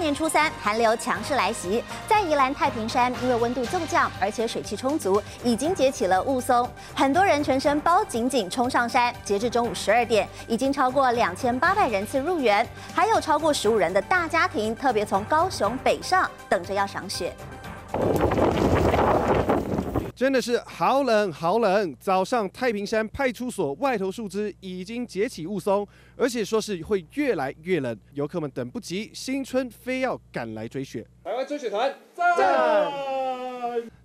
年初三，寒流强势来袭，在宜兰太平山，因为温度骤降，而且水汽充足，已经结起了雾凇。很多人全身包紧紧冲上山。截至中午十二点，已经超过两千八百人次入园，还有超过十五人的大家庭，特别从高雄北上，等着要赏雪。真的是好冷好冷！早上太平山派出所外头树枝已经结起雾凇，而且说是会越来越冷，游客们等不及，新春非要赶来追雪。台湾追雪团赞！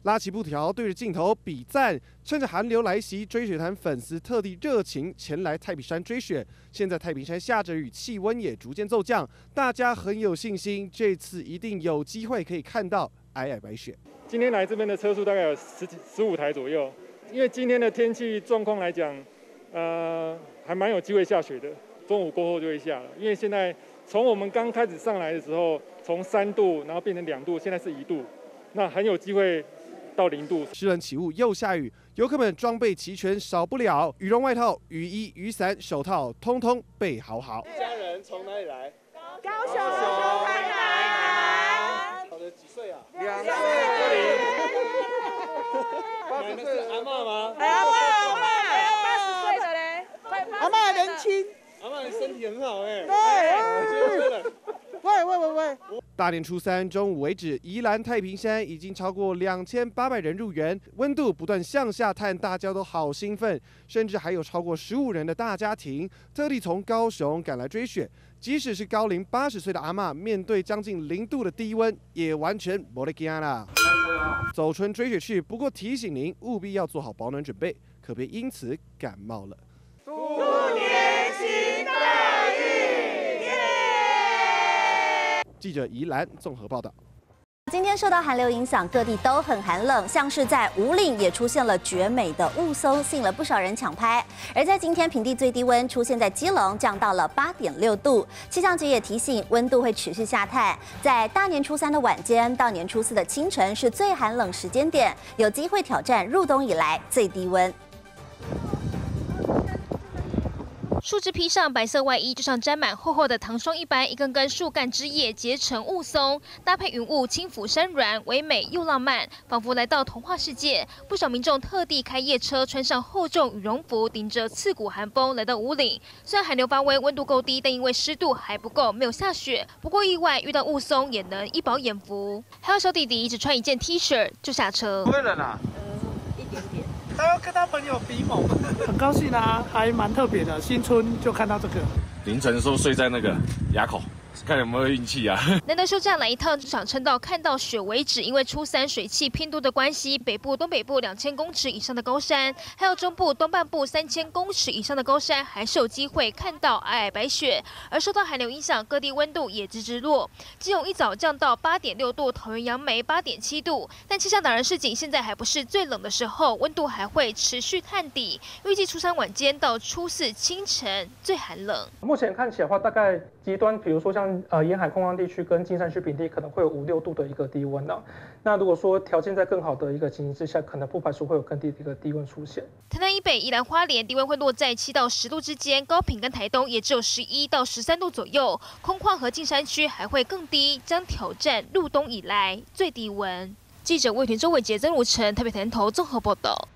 拉起布条对着镜头比赞，趁着寒流来袭，追雪团粉丝特地热情前来太平山追雪。现在太平山下着雨，气温也逐渐骤降，大家很有信心，这次一定有机会可以看到皑皑白雪。今天来这边的车速大概有十几、十五台左右，因为今天的天气状况来讲，呃，还蛮有机会下雪的。中午过后就会下了，因为现在从我们刚开始上来的时候，从三度然后变成两度，现在是一度，那很有机会到零度。湿冷起雾又下雨，游客们装备齐全，少不了羽绒外套、雨衣、雨伞、手套，通通备好好。家人从哪里来？高雄。几岁啊？两岁。八十岁的阿妈吗？阿妈，阿妈，八十岁的嘞。阿妈年轻。阿妈身体很好哎。大年初三中午为止，宜兰太平山已经超过两千八百人入园，温度不断向下探，大家都好兴奋，甚至还有超过十五人的大家庭特地从高雄赶来追雪。即使是高龄八十岁的阿妈，面对将近零度的低温，也完全没得惊啦。走春追雪去，不过提醒您务必要做好保暖准备，可别因此感冒了。祝年行大运！记者宜兰综合报道。今天受到寒流影响，各地都很寒冷，像是在五岭也出现了绝美的雾凇，吸引了不少人抢拍。而在今天，平地最低温出现在基隆，降到了八点六度。气象局也提醒，温度会持续下探，在大年初三的晚间到年初四的清晨是最寒冷时间点，有机会挑战入冬以来最低温。树枝披上白色外衣，就像沾满厚厚的糖霜一般，一根根树干枝叶结成雾凇，搭配云雾轻抚山峦，唯美又浪漫，仿佛来到童话世界。不少民众特地开夜车，穿上厚重羽绒服，顶着刺骨寒风来到五岭。虽然寒流发威，温度够低，但因为湿度还不够，没有下雪。不过意外遇到雾凇，也能一饱眼福。还有小弟弟只穿一件 T 恤就下车。会冷啊？一点点。他要跟他朋友比猛，很高兴啊，还蛮特别的。新春就看到这个，凌晨的时候睡在那个垭口。看有没有运气啊！难得休假来一趟，就想撑到看到雪为止。因为初三水汽偏多的关系，北部、东北部两千公尺以上的高山，还有中部东半部三千公尺以上的高山，还是有机会看到皑皑白雪。而受到寒流影响，各地温度也直直落。基隆一早降到八点六度，桃园杨梅八点七度。但气象达人示警，现在还不是最冷的时候，温度还会持续探底。预计初三晚间到初四清晨最寒冷。目前看起来的话，大概极端，比如说像。呃，沿海空旷地区跟金山区平地可能会有五六度的一个低温呢。那如果说条件在更好的一个情形之下，可能不排除会有更低的一个低温出现。台南以北、宜兰花莲低温会落在七到十度之间，高平跟台东也只有十一到十三度左右。空旷和近山区还会更低，将挑战入冬以来最低温。记者魏婷、周伟杰、曾如成台北台头综合报道。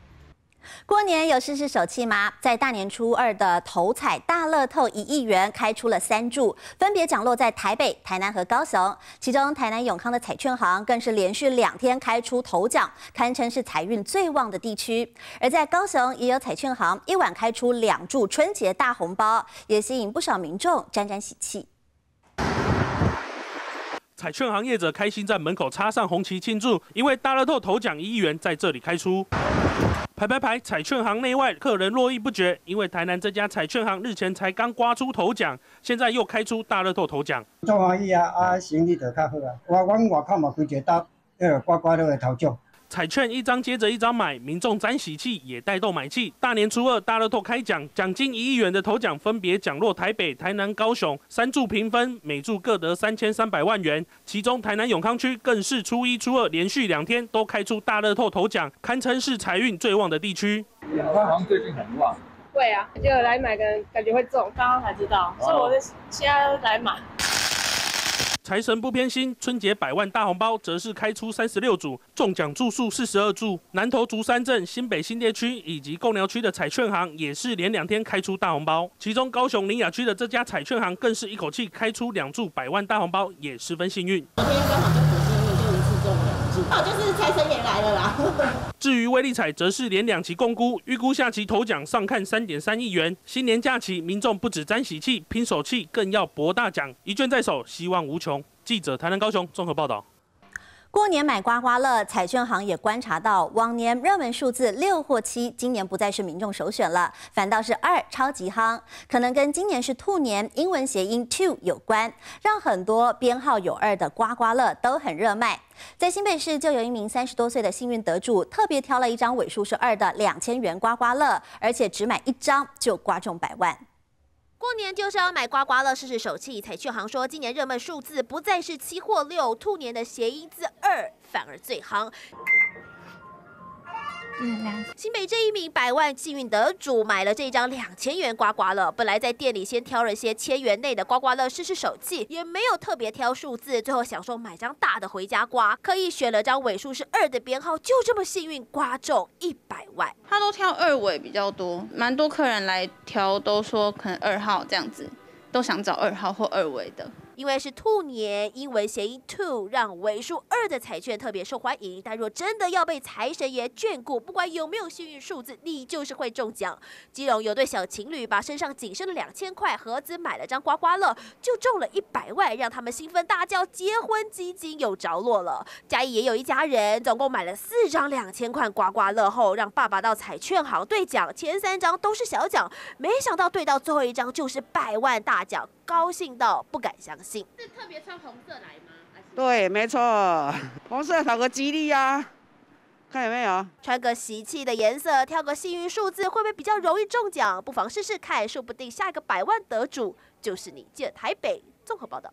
过年有试试手气吗？在大年初二的头彩大乐透一亿元开出了三注，分别降落在台北、台南和高雄。其中台南永康的彩券行更是连续两天开出头奖，堪称是财运最旺的地区。而在高雄也有彩券行一晚开出两注春节大红包，也吸引不少民众沾沾喜气。彩券行业者开心在门口插上红旗庆祝，因为大乐透头奖一亿元在这里开出。排排排！彩券行内外客人络绎不绝，因为台南这家彩券行日前才刚刮出头奖，现在又开出大乐透头奖。做生意啊！啊，生意就较好啊！我我外口嘛开一个迄个刮刮乐的头奖。彩券一张接着一张买，民众沾喜气，也带动买气。大年初二大乐透开奖，奖金一亿元的头奖分别奖落台北、台南、高雄三注平分，每注各得三千三百万元。其中台南永康区更是初一、初二连续两天都开出大乐透头奖，堪称是财运最旺的地区。永康好像最近很旺。会啊，就来买个感觉会中，刚刚才知道，所以我就现在来买。财神不偏心，春节百万大红包则是开出三十六组，中奖注数四十二注。南投竹山镇、新北新店区以及贡寮区的彩券行也是连两天开出大红包，其中高雄林雅区的这家彩券行更是一口气开出两注百万大红包，也十分幸运。昨天刚好就很幸运，就一次中了那，就是财神爷来了啦。至于威力彩，则是连两期共估，预估下期头奖上看三点三亿元。新年假期，民众不止沾喜气、拼手气，更要博大奖，一卷在手，希望无穷。记者台南、高雄综合报道。过年买刮刮乐，彩券行也观察到，往年热门数字六或七，今年不再是民众首选了，反倒是二超级夯，可能跟今年是兔年，英文谐音 two 有关，让很多编号有二的刮刮乐都很热卖。在新北市就有一名三十多岁的幸运得主，特别挑了一张尾数是二的两千元刮刮乐，而且只买一张就刮中百万。过年就是要买刮刮乐试试手气。彩券行说，今年热门数字不再是七或六，兔年的谐音字二反而最夯。新北这一名百万幸运得主买了这张两千元刮刮乐，本来在店里先挑了些千元内的刮刮乐试试手气，也没有特别挑数字，最后想说买张大的回家刮，刻意选了张尾数是二的编号，就这么幸运刮中一百万。他都挑二尾比较多，蛮多客人来挑都说可能二号这样子，都想找二号或二尾的。因为是兔年，英文谐音 two，让尾数二的彩券特别受欢迎。但若真的要被财神爷眷顾，不管有没有幸运数字，你就是会中奖。基隆有对小情侣把身上仅剩的两千块合资买了张刮刮乐，就中了一百万，让他们兴奋大叫，结婚基金有着落了。嘉义也有一家人，总共买了四张两千块刮刮乐后，让爸爸到彩券行兑奖，前三张都是小奖，没想到兑到最后一张就是百万大奖。高兴到不敢相信，是特别穿红色来吗？对，没错，红色讨个吉利呀，看有没有？穿个喜气的颜色，挑个幸运数字，会不会比较容易中奖？不妨试试看，说不定下一个百万得主就是你。记者台北综合报道。